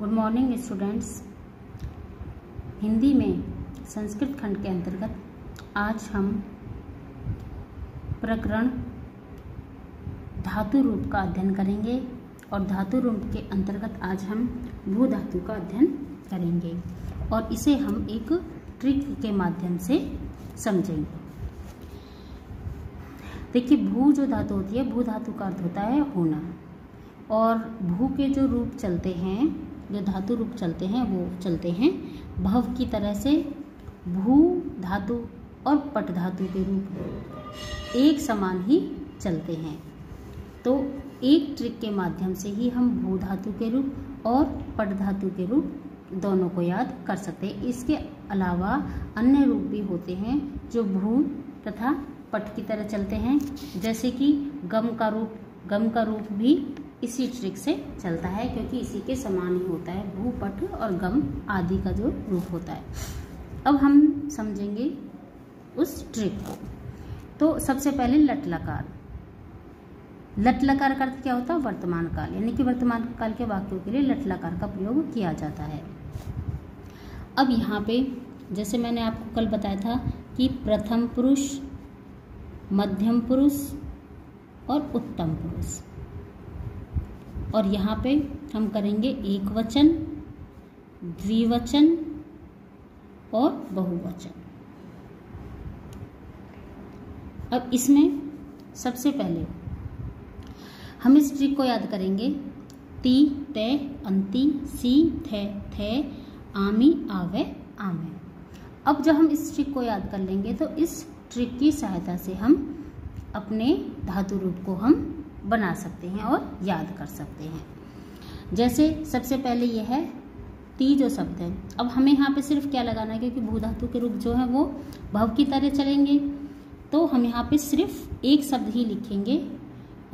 Good morning students Hindi में संस्कृत खंड के अंतर्गत आज हम प्रकरण धातु रूप का अध्ययन करेंगे और धातु रूप के अंतर्गत आज हम भू धातु का अध्ययन करेंगे और इसे हम एक ट्रिक के माध्यम से समझेंगे। देखिए, भू जो धातु होती है, भू धातु का अर्थ होता है होना। और भू के जो रूप चलते हैं जो धातु रूप चलते हैं, वो चलते हैं। भव की तरह से भू धातु और पट धातु के रूप एक समान ही चलते हैं। तो एक ट्रिक के माध्यम से ही हम भू धातु के रूप और पट धातु के रूप दोनों को याद कर सकते हैं। इसके अलावा अन्य रूप भी होते हैं जो भू तथा पट की तरह चलते हैं। जैसे कि गम का रूप, गम का रूप भी इसी ट्रिक से चलता है, क्योंकि इसी के समान ही होता है भू पट और गम आदि का जो रूप होता है। अब हम समझेंगे उस ट्रिक को। तो सबसे पहले लट लकार लट लकार का अर्थ क्या होता है? वर्तमान काल। यानी कि वर्तमान काल के वाक्यों के लिए लट लकार का प्रयोग किया जाता है। अब यहाँ पे, जैसे मैंने आपको कल बताया था कि प्रथम पुरुष, मध्यम पुरुष और उत्तम पुरुष। और यहाँ पे हम करेंगे एक वचन द्विवचन और बहुवचन। अब इसमें सबसे पहले हम इस ट्रिक को याद करेंगे। ती, ते, अंति, सी, थे थे, आमी, आवे, आमे। अब जब हम इस ट्रिक को याद कर लेंगे तो इस ट्रिक की सहायता से हम अपने धातु रूप को हम बना सकते हैं और याद कर सकते हैं। जैसे सबसे पहले यह है ती जो शब्द है। अब हमें यहाँ पे सिर्फ़ क्या लगाना है, क्योंकि भू धातु के रूप जो है वो भव की तरह चलेंगे। तो हम यहाँ पे सिर्फ़ एक शब्द ही लिखेंगे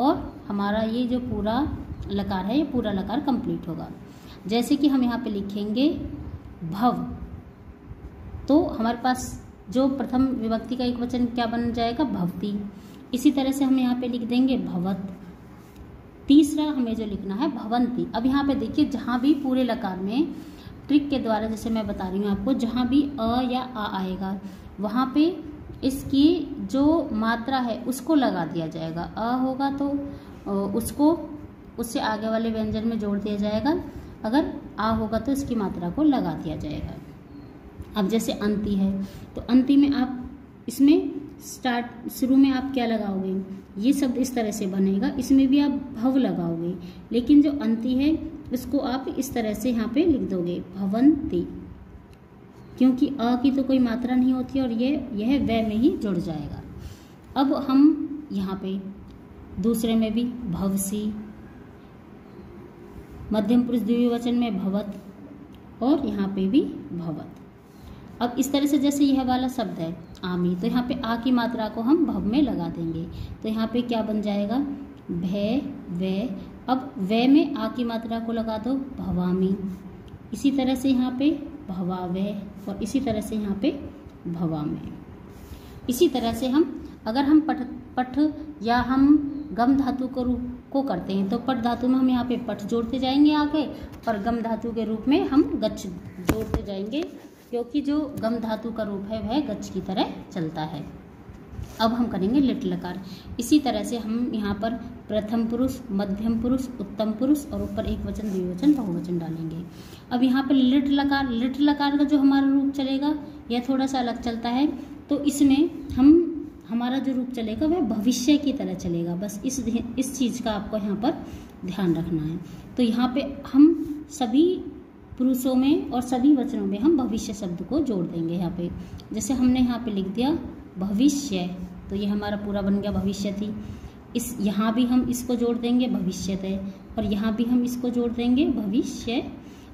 और हमारा ये जो पूरा लकार है, ये पूरा लकार कंप्लीट होगा। जैसे कि हम यहाँ पे लिखेंगे भव तो हमारे पास जो प्रथम विभक्ति का एक वचन क्या बन जाएगा? भवती। इसी तरह से हम यहाँ पे लिख देंगे भवत। तीसरा हमें जो लिखना है, भवंती। अब यहाँ पे देखिए, जहाँ भी पूरे लकार में ट्रिक के द्वारा, जैसे मैं बता रही हूँ आपको, जहाँ भी अ या आ आएगा, वहाँ पे इसकी जो मात्रा है, उसको लगा दिया जाएगा। अ होगा तो उसको, उससे आगे वाले व्यंजन में जोड़ दिया जाएगा। अगर आ होगा तो इसकी मात्रा को लगा दिया जाएगा। अब जैसे अंति है तो अंति में आप इसमें स्टार्ट, शुरू में आप क्या लगाओगे? ये शब्द इस तरह से बनेगा। इसमें भी आप भव लगाओगे। लेकिन जो अंति है, इसको आप इस तरह से यहाँ पे लिख दोगे, भवंती। क्योंकि अ की तो कोई मात्रा नहीं होती और ये, यह व में ही जुड़ जाएगा। अब हम यहाँ पे, दूसरे में भी, भवसी। मध्यम पुरुष द्विवचन में भवत और यहाँ पे भी भवत। अब इस तरह से जैसे यह वाला शब्द है, आमी तो यहाँ पे आ की मात्रा को हम भव में लगा देंगे। तो यहाँ पे क्या बन जाएगा? भय व। अब व में आ की मात्रा को लगा दो, भवामी। इसी तरह से यहाँ पे भवाव और इसी तरह से यहाँ पे भवा में इसी तरह से हम, अगर हम पठ पठ या हम गम धातु को रूप को करते हैं तो पट धातु में हम यहाँ पे पठ जोड़ते जाएँगे आगे, और गम धातु के रूप में हम गच्छ जोड़ते जाएँगे। क्योंकि जो गम धातु का रूप है, वह गच्छ की तरह चलता है। अब हम करेंगे लिट लकार इसी तरह से हम यहाँ पर प्रथम पुरुष, मध्यम पुरुष, उत्तम पुरुष और ऊपर एक वचन, द्विवचन, बहुवचन डालेंगे। अब यहाँ पर लिट लकार लिट लकार का जो हमारा रूप चलेगा, यह थोड़ा सा अलग चलता है। तो इसमें हम, हमारा जो रूप चलेगा, वह भविष्य की तरह चलेगा। बस इस इस चीज़ का आपको यहाँ पर ध्यान रखना है। तो यहाँ पे हम सभी पुरुषों में और सभी वचनों में हम भविष्य शब्द को जोड़ देंगे यहाँ पे। जैसे हमने यहाँ पे लिख दिया, भविष्य तो ये हमारा पूरा बन गया भविष्य थी। इस, यहाँ भी हम इसको जोड़ देंगे भविष्य है और यहाँ भी हम इसको जोड़ देंगे भविष्य।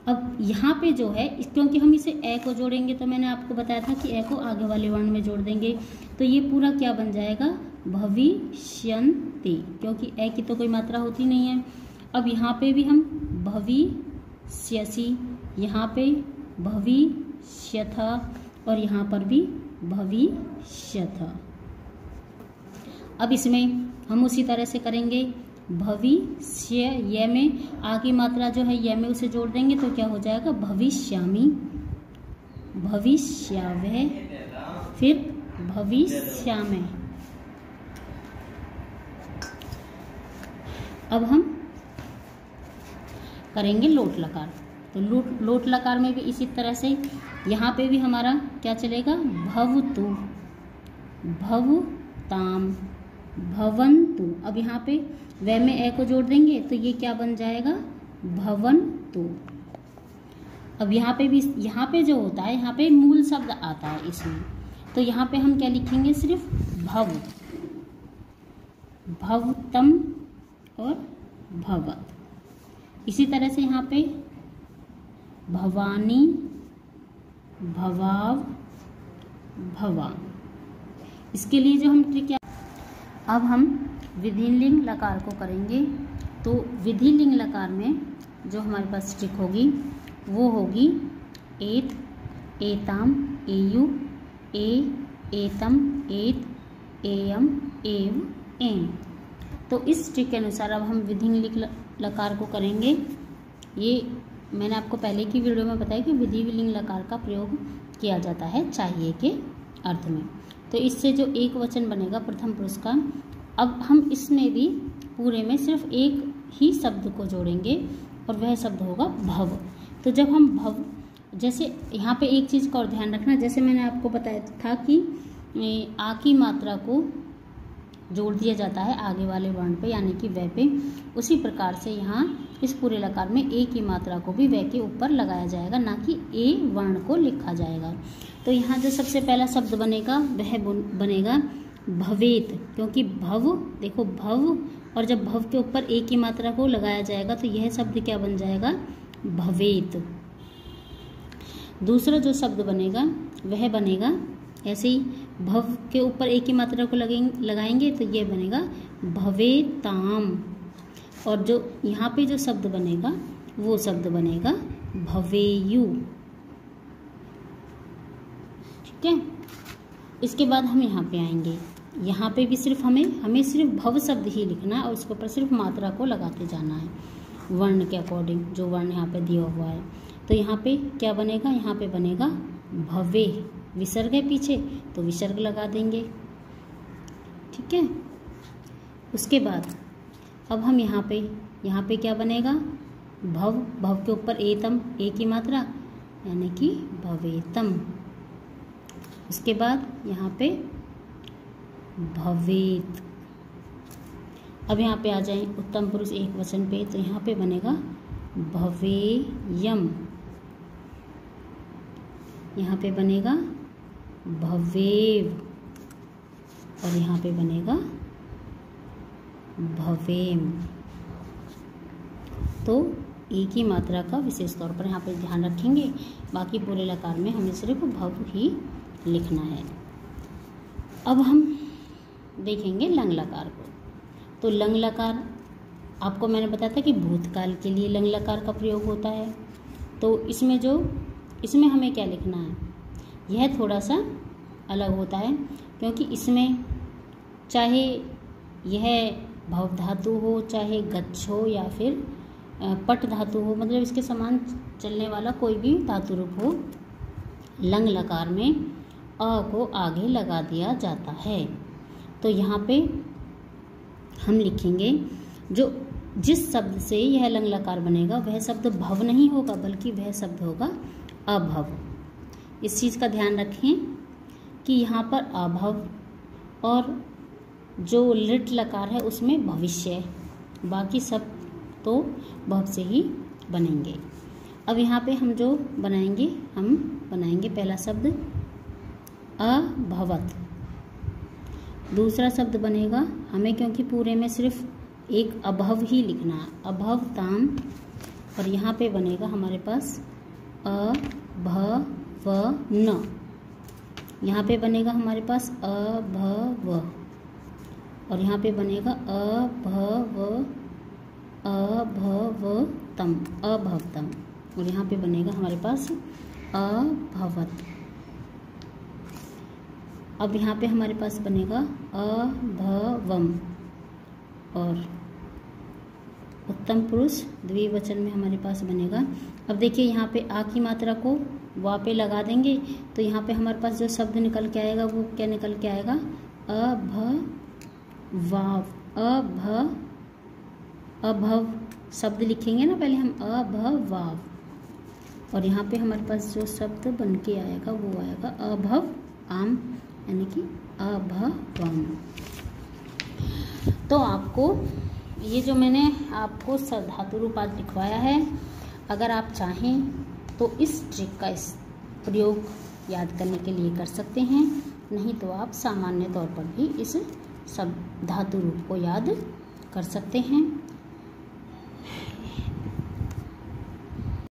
अब यहाँ पे जो है क्योंकि हम इसे ए को जोड़ेंगे तो मैंने आपको बताया था कि ए को आगे वाले वर्ण में जोड़ देंगे। तो ये पूरा क्या बन जाएगा? भविष्यंती क्योंकि ए की तो कोई मात्रा होती नहीं है। अब यहाँ पे भी हम भविष्यसी यहाँ पे भविष्यथ और यहाँ पर भी भविष्यथ। अब इसमें हम उसी तरह से करेंगे। भविष्य, य में आ की मात्रा जो है, य में उसे जोड़ देंगे तो क्या हो जाएगा? भविष्यामी। भविष्यावह। फिर में अब हम करेंगे लोट लकार। तो लोट लोट लकार में भी इसी तरह से यहाँ पे भी हमारा क्या चलेगा? भवतु, भवताम, भवंतु। अब यहाँ पे व में ए को जोड़ देंगे तो ये क्या बन जाएगा? भवंतु। अब यहाँ पे भी, यहाँ पे जो होता है, यहाँ पे मूल शब्द आता है इसमें। तो यहाँ पे हम क्या लिखेंगे? सिर्फ़ भव। भवतम और भवत। इसी तरह से यहाँ पे भवानी, भवाव, भवा। इसके लिए जो हम ट्रिक अब हम विधिलिंग लकार को करेंगे। तो विधि लिंग लकार में जो हमारे पास ट्रिक होगी, वो होगी एत, एताम, एयु, ए, एतम, एत, एयम, एव एम तो इस ट्रिक के अनुसार अब हम विधिलिंग लकार को करेंगे। ये मैंने आपको पहले की वीडियो में बताया कि विधि विलिंग लकार का प्रयोग किया जाता है चाहिए के अर्थ में। तो इससे जो एक वचन बनेगा प्रथम पुरुष का अब हम इसमें भी पूरे में सिर्फ़ एक ही शब्द को जोड़ेंगे और वह शब्द होगा भव। तो जब हम भव, जैसे यहाँ पे एक चीज़ का और ध्यान रखना, जैसे मैंने आपको बताया था कि आ की मात्रा को जोड़ दिया जाता है आगे वाले वर्ण पे, यानी कि वे पे। उसी प्रकार से यहाँ इस पूरे लकार में ए की मात्रा को भी वे के ऊपर लगाया जाएगा, ना कि ए वर्ण को लिखा जाएगा। तो यहाँ जो सबसे पहला शब्द बनेगा, वह बनेगा भवेत, क्योंकि भव, देखो भव, और जब भव के ऊपर ए की मात्रा को लगाया जाएगा तो यह शब्द क्या बन जाएगा? भवेत। दूसरा जो शब्द बनेगा, वह बनेगा ऐसे ही भव के ऊपर एक ही मात्रा को लगेंगे लगाएँगे तो ये बनेगा भवेताम और जो यहाँ पे जो शब्द बनेगा, वो शब्द बनेगा भवेयु। ठीक है? इसके बाद हम यहाँ पे आएँगे। यहाँ पे भी सिर्फ़ हमें हमें सिर्फ़ भव शब्द ही लिखना है और उसके ऊपर सिर्फ़ मात्रा को लगाते जाना है। वर्ण के अकॉर्डिंग जो वर्ण यहाँ पे दिया हुआ है। तो यहाँ पे क्या बनेगा? यहाँ पे बनेगा भवे। विसर्ग है पीछे तो विसर्ग लगा देंगे। ठीक है? उसके बाद, अब हम यहाँ पे यहाँ पे क्या बनेगा? भव भव के ऊपर एतम, ए की मात्रा, यानी कि भवेतम। उसके बाद यहाँ पे भवेत। अब यहाँ पे आ जाए उत्तम पुरुष एक वचन पे तो यहाँ पे बनेगा भवेयम। यहाँ पे बनेगा भवेव। और यहाँ पे बनेगा भवेम। तो एक ही मात्रा का विशेष तौर पर यहाँ पे ध्यान रखेंगे। बाकी पूरे लकार में हमें सिर्फ़ भव ही लिखना है। अब हम देखेंगे लंग लकार को। तो लंग लकार, आपको मैंने बताया था कि भूतकाल के लिए लंग लकार का प्रयोग होता है। तो इसमें जो, इसमें हमें क्या लिखना है? यह थोड़ा सा अलग होता है, क्योंकि इसमें चाहे यह भव धातु हो, चाहे गच्छ हो या फिर पट धातु हो मतलब इसके समान चलने वाला कोई भी धातु रूप हो, लंग लकार में अ को आगे लगा दिया जाता है। तो यहाँ पे हम लिखेंगे, जो जिस शब्द से यह लंग लकार बनेगा, वह शब्द भव नहीं होगा, बल्कि वह शब्द होगा अभव। इस चीज़ का ध्यान रखें कि यहाँ पर अभव और जो लिट लकार है उसमें भविष्य बाकी सब तो भव से ही बनेंगे। अब यहाँ पे हम जो बनाएँगे, हम बनाएँगे पहला शब्द अभवत। दूसरा शब्द बनेगा हमें क्योंकि पूरे में सिर्फ़ एक अभव ही लिखना है। अभव ताम और यहाँ पे बनेगा हमारे पास अ भ व न। यहाँ पे बनेगा हमारे पास अ, भ, व। और यहाँ पे बनेगा अ, भ, व, अ, भ, व, तम, अभवतम। और यहाँ पे बनेगा हमारे पास अभवत। अब यहाँ पे हमारे पास बनेगा अभवम। और उत्तम पुरुष द्विवचन में हमारे पास बनेगा। अब देखिए यहाँ पे आ की मात्रा को वा पे लगा देंगे तो यहाँ पे हमारे पास जो शब्द निकल के आएगा वो क्या निकल के आएगा? अभ वाव अभ अभव, शब्द लिखेंगे ना पहले हम अभ वाव और यहाँ पे हमारे पास जो शब्द बन के आएगा वो आएगा अभव, आम, यानी कि अभवम। तो आपको ये जो मैंने आपको धातु रूप आज लिखवाया है, अगर आप चाहें तो इस ट्रिक का इस प्रयोग याद करने के लिए कर सकते हैं। नहीं तो आप सामान्य तौर पर भी इस सब धातु रूप को याद कर सकते हैं।